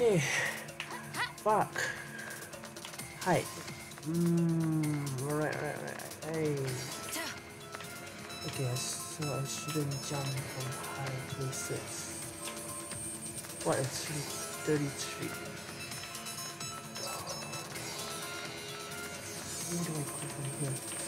Okay. Fuck. Hi. Mmm. Alright, alright, alright. Hey. Okay, so I shouldn't jump from high places. What? It's 33. Where do I go from here?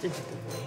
对，对，对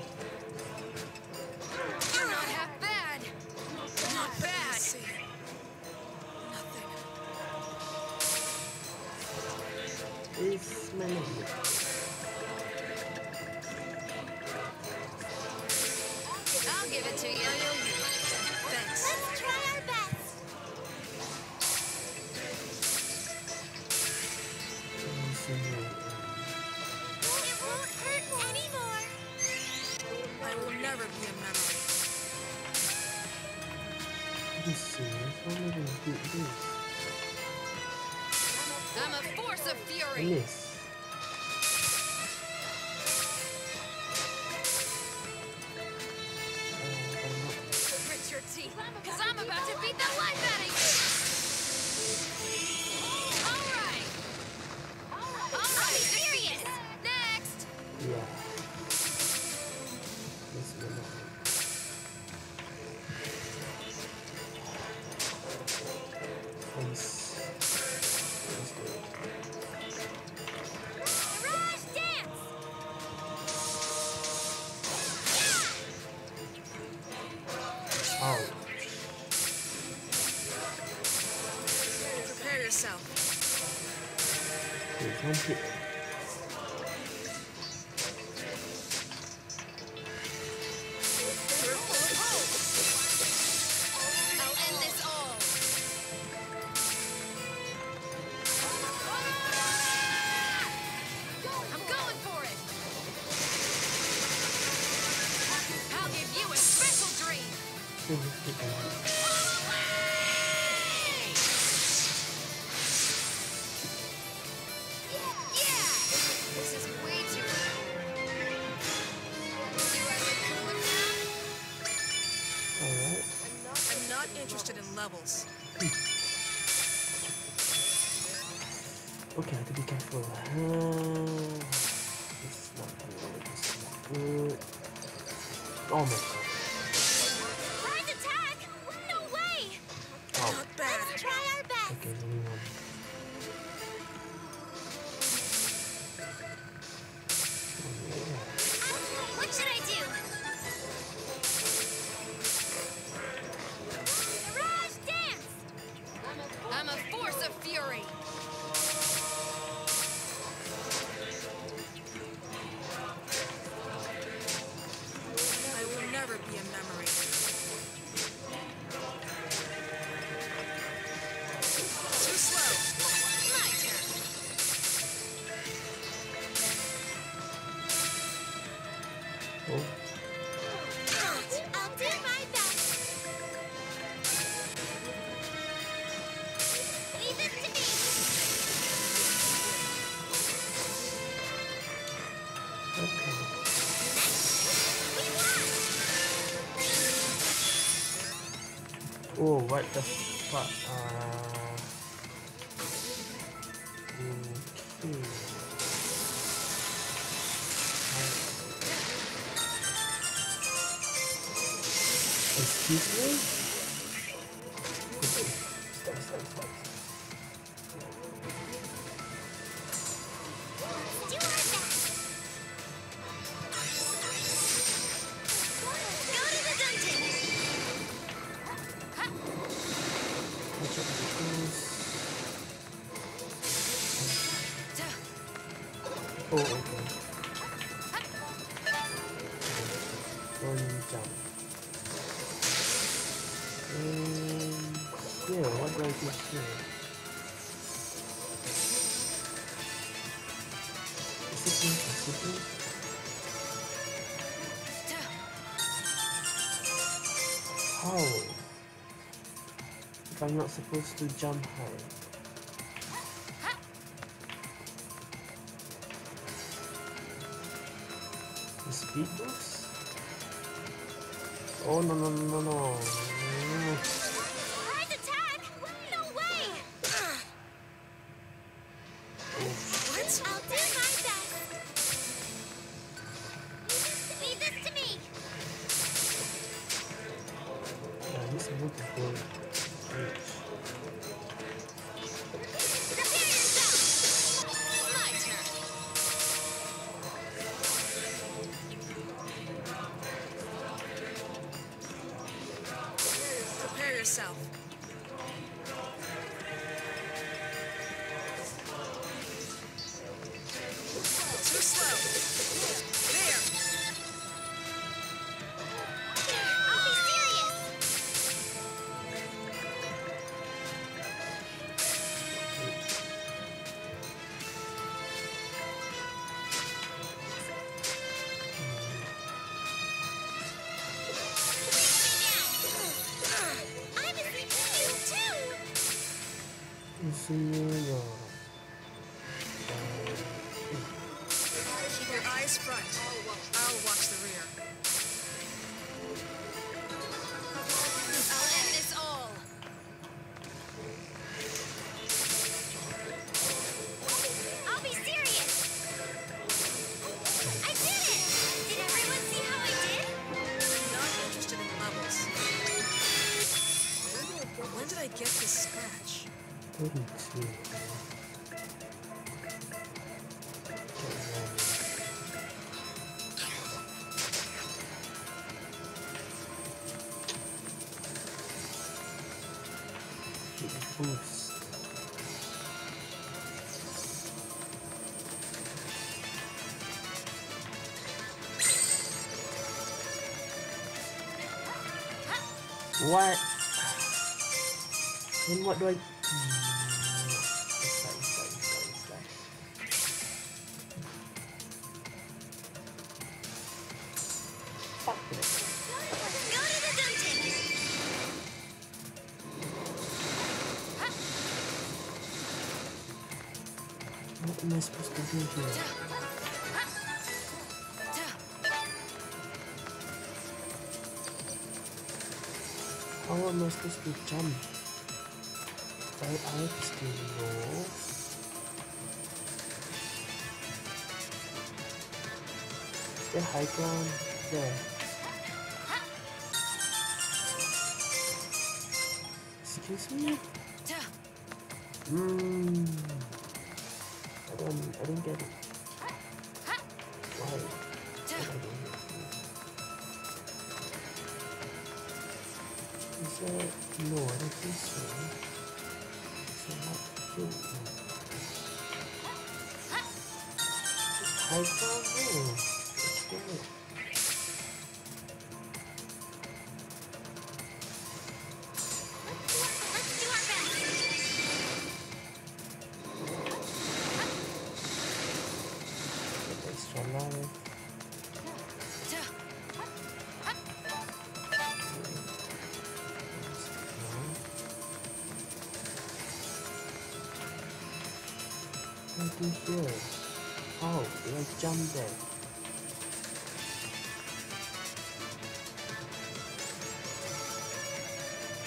Thank you. Oh, what the fuck? What? How? If I'm not supposed to jump high. The speed boost? Oh no no no no no. see you. what? Then what do I... What am I supposed to do here? How am I supposed to jump? My height is too. The height on there. Excuse me? Hmm. I don't, I don't get it.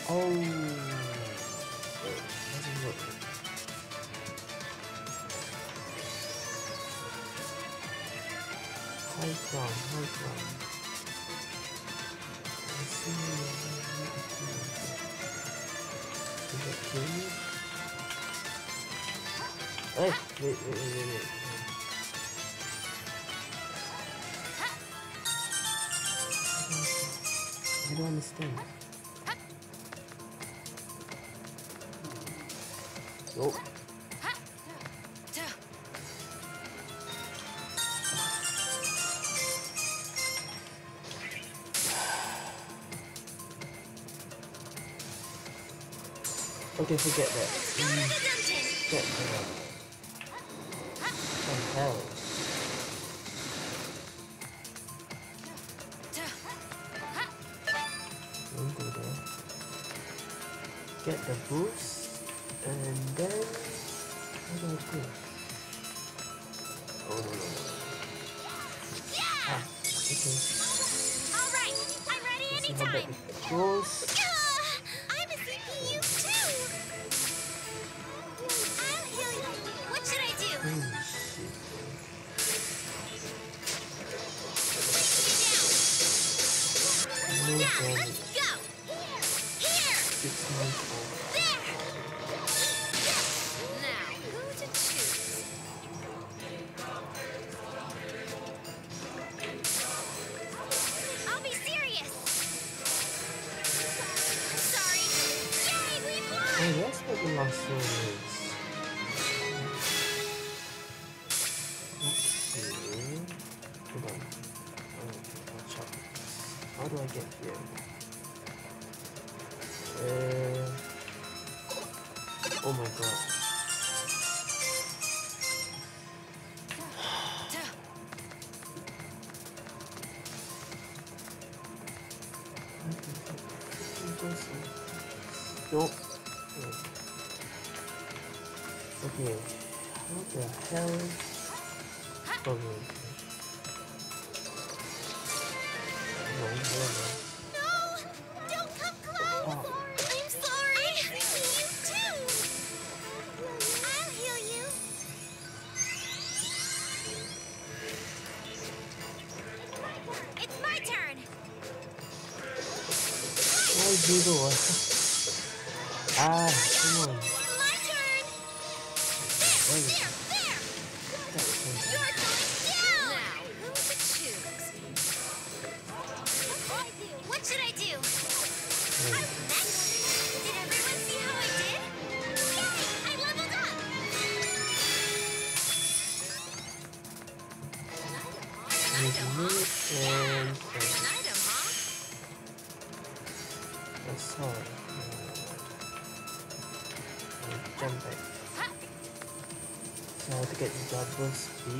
Oh. Hold on, hold on. I see Is that Oh, wait, wait, wait, wait, wait. I don't understand. Oh. Okay, forget that. Mm. Get that. Yeah, let's go! Here, here! Yeah.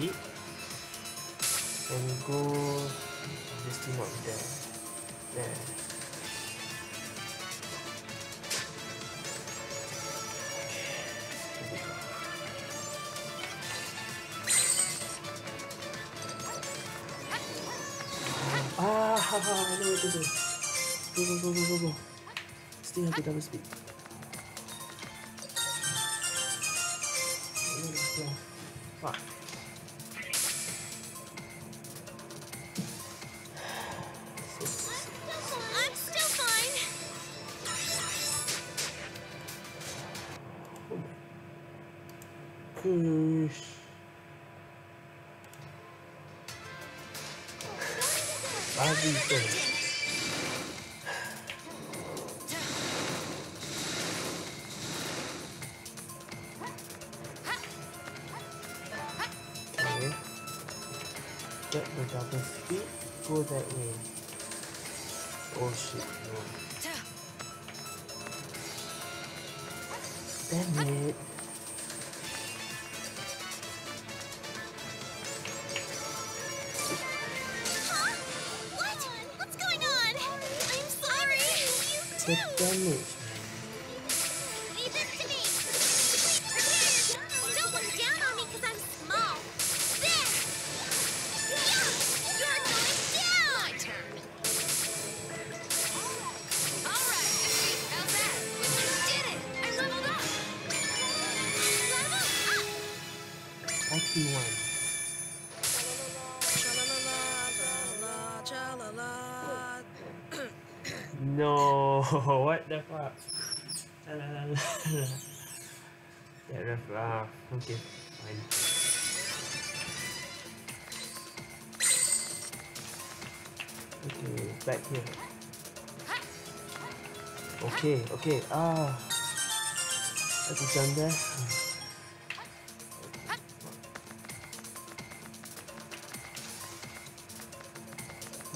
it and go this thing not there there Ah, ha, ha, I know what to do. Go, go, go, go, go, go. Still have to double speed. the double speed, go that way. Oh shit, no. Damn it. không kịp Mày... Okay, back here. Okay, okay, ah. I can jump there.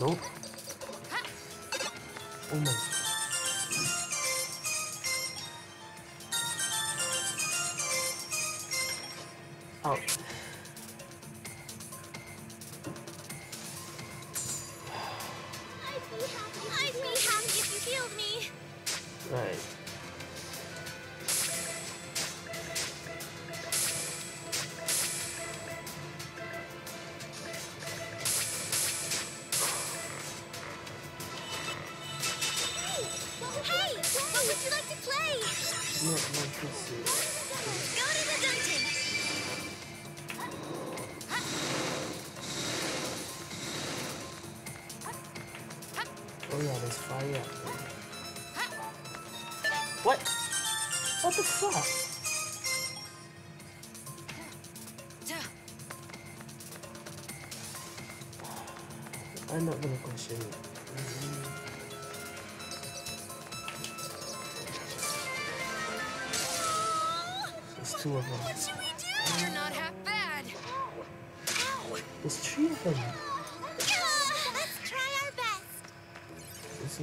Nope. Oh my too. There's two of them. What should we do? You're not half bad. Ow. There's three of them. Let's try our best. There's a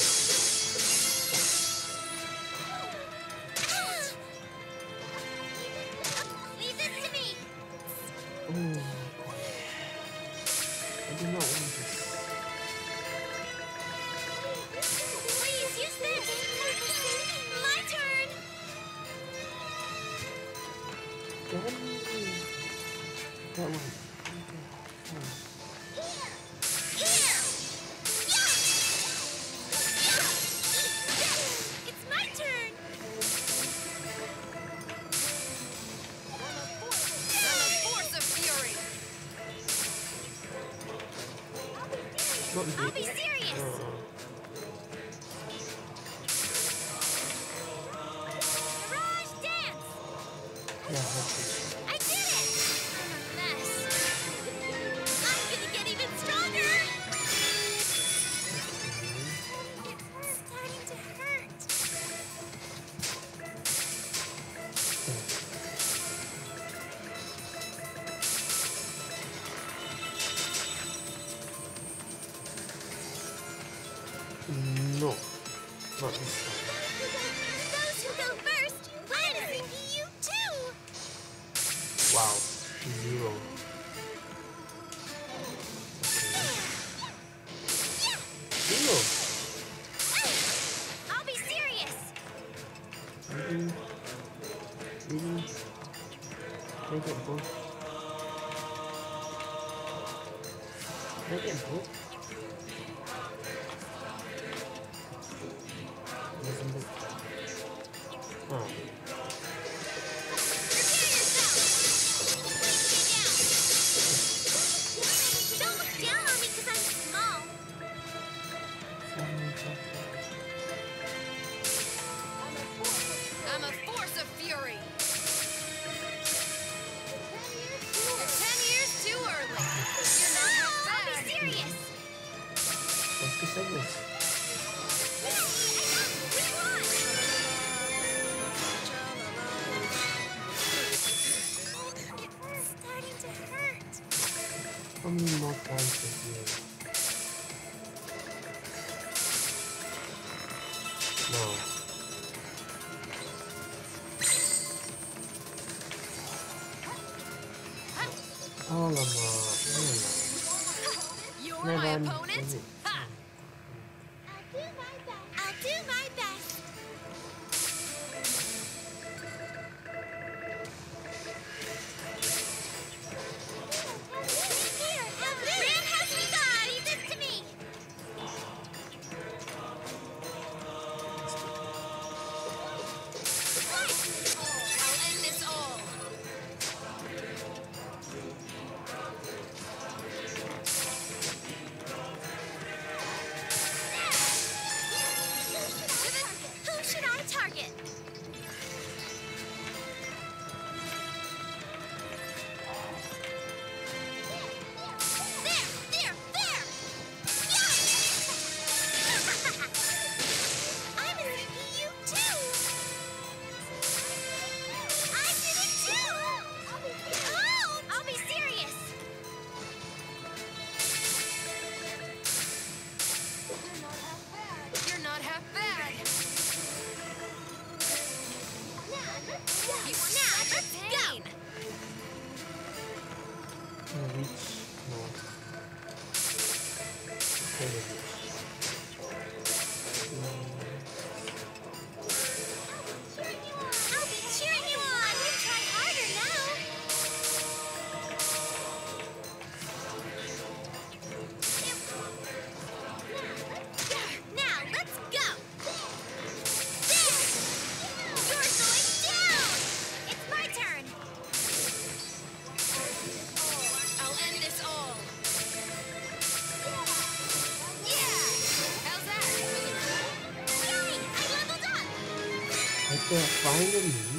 finally.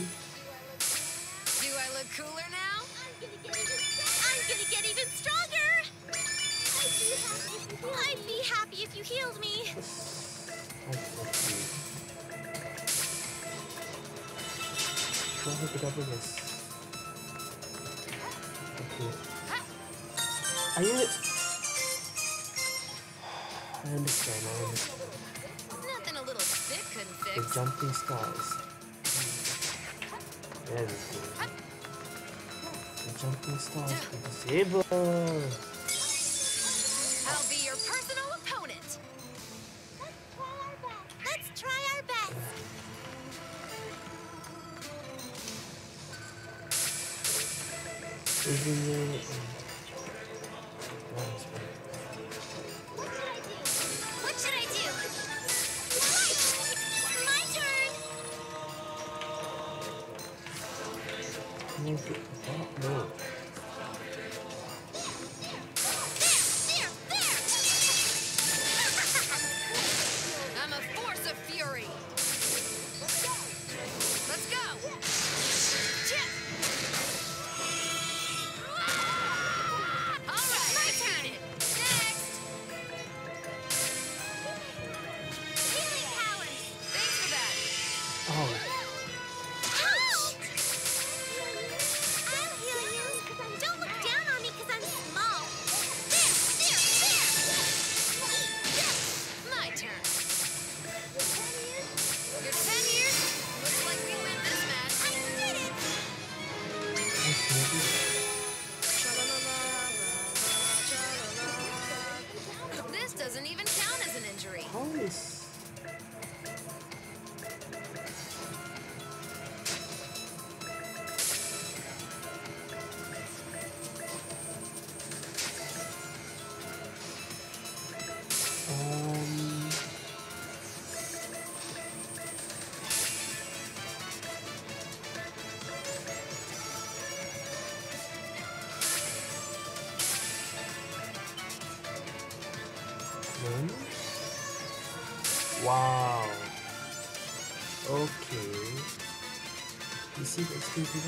Stevie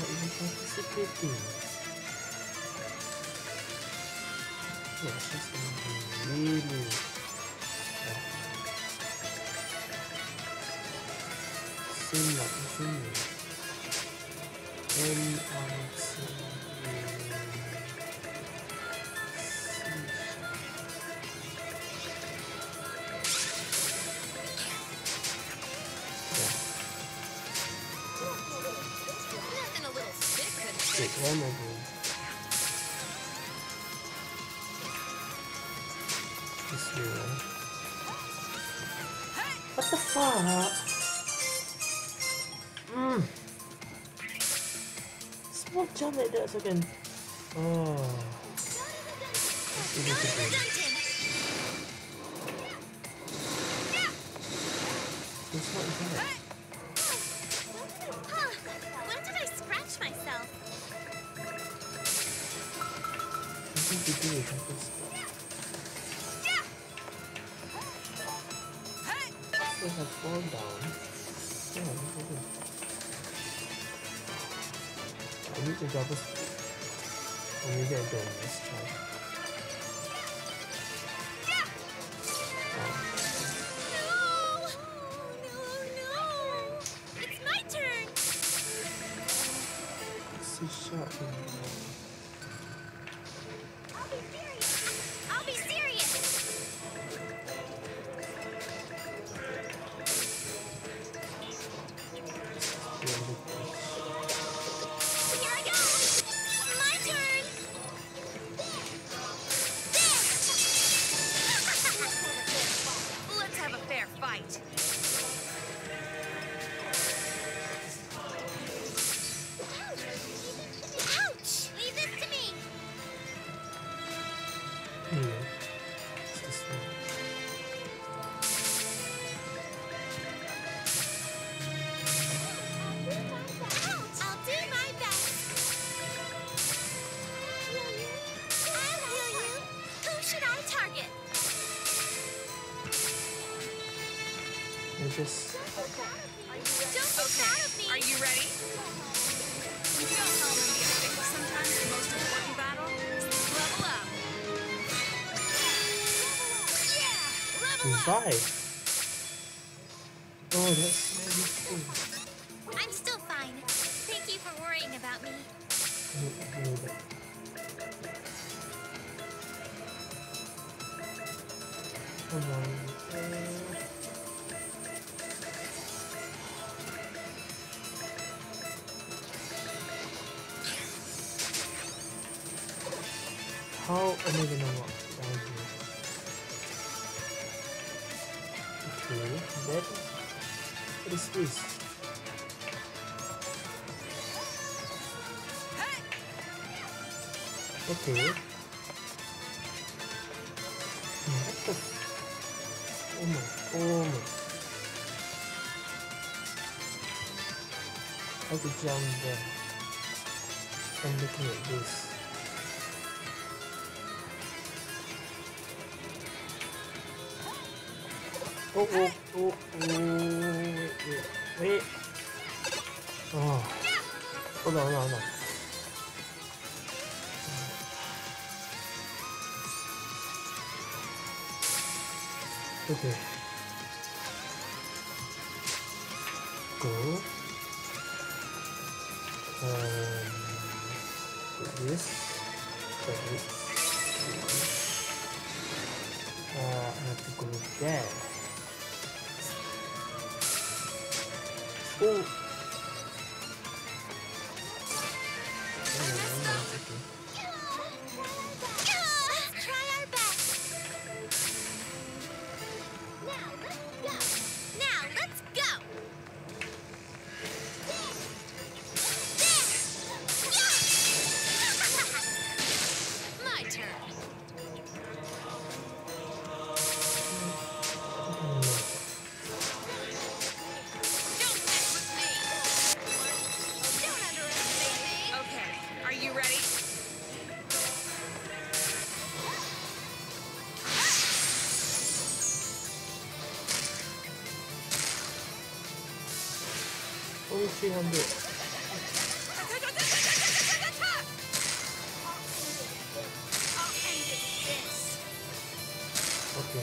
you. It's just going to be really Seamless, I see. vulnerable. This hero. What the fuck? Mmm. Small jump like that so I can. Oh. shot. Oh, that's really cool. I'm still fine. Thank you for worrying about me. Come on. How am I gonna walk? that is this? Okay. What the oh my oh my. I could jump there I'm looking at this. おおえー、えー、あああらあらあらオッケー ಪ್ರತಿ ಒಂದು okay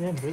ಏನ್ರಿ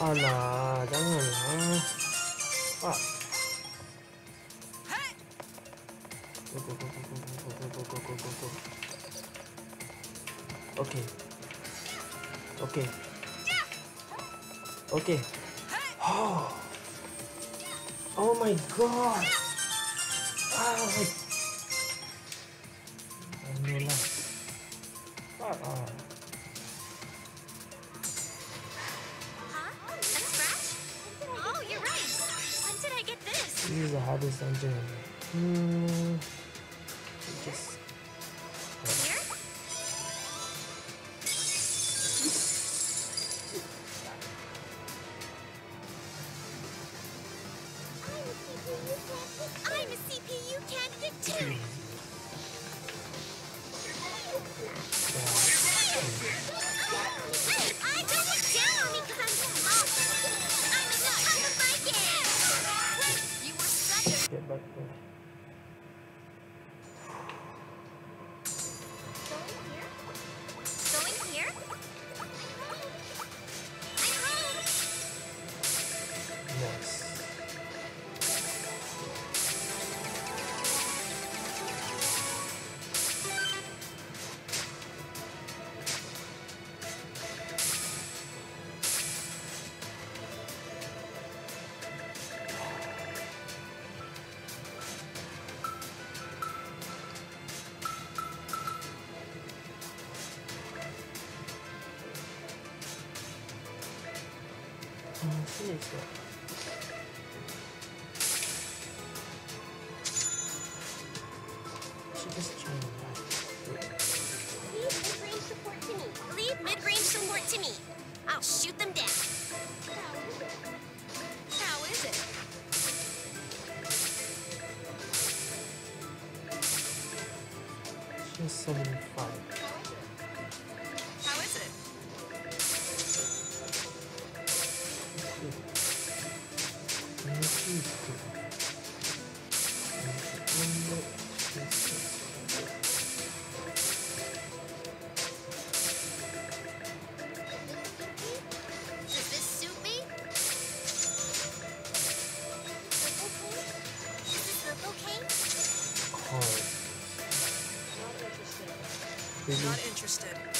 Alah, janganlah. Pak. Ah. Go, go, go, go, go, go, go, go, go, go, go. Okay. Okay. Okay. Oh. Oh my god. Oh my Seriously. She just changed. to me. I'll shoot them down. How is it? How is it? She's so Not interested.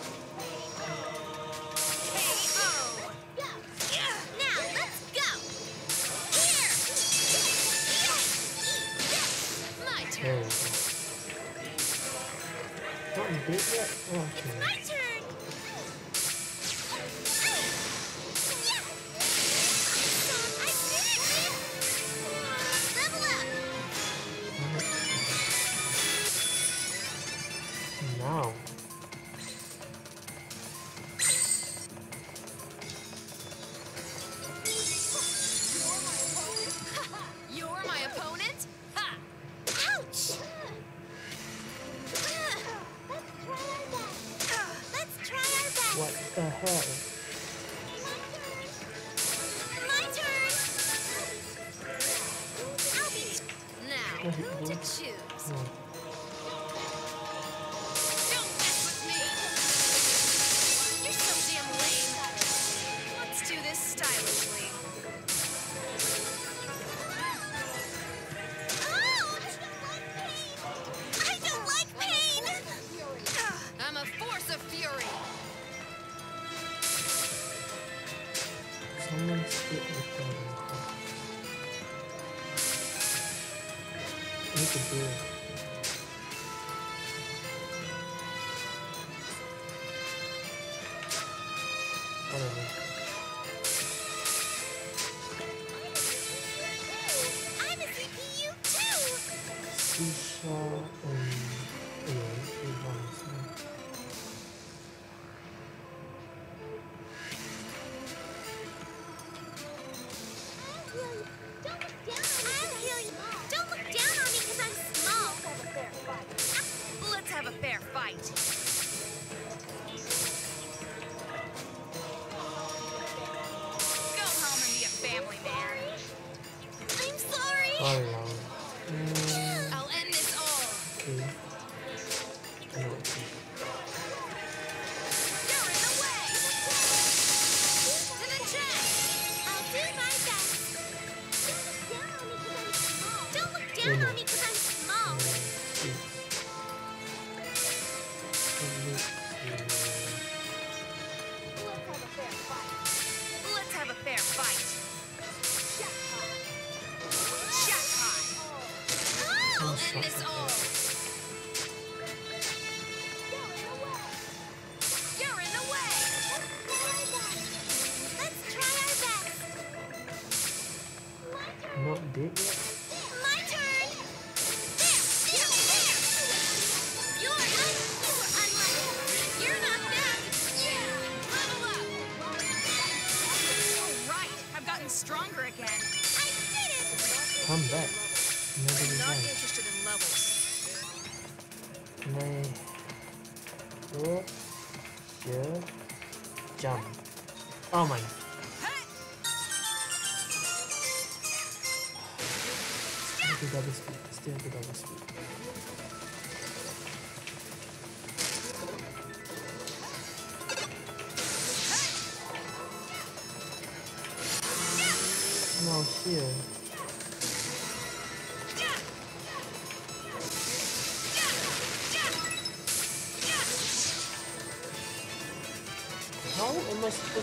Okay. Yeah.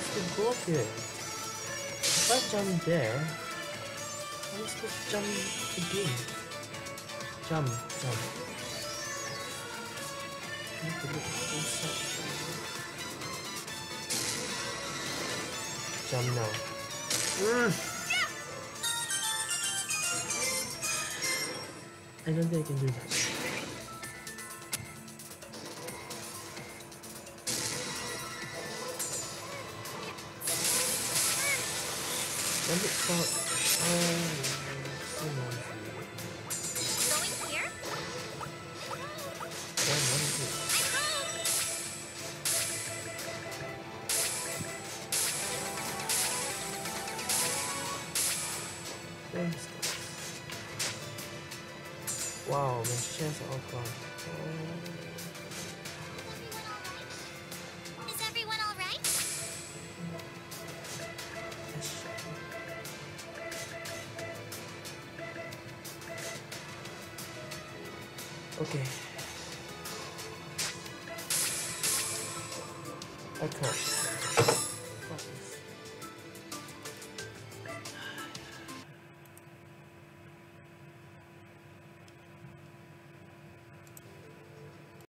supposed to go up here? If I jump there, I'm supposed to jump again. Jump, jump. I to look inside. Jump now. Mm. I don't think I can do that. Let me start? Um,